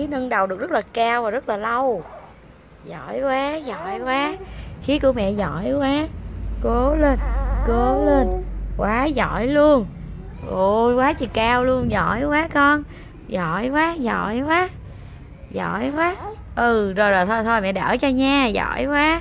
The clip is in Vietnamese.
khí nâng đầu được rất là cao và rất là lâu. Giỏi quá giỏi quá. Khí của mẹ giỏi quá. Cố lên cố lên. Quá giỏi luôn. Ôi, quá trời cao luôn. Giỏi quá con. Giỏi quá giỏi quá. Giỏi quá. Ừ rồi rồi, thôi thôi, mẹ đỡ cho nha. Giỏi quá.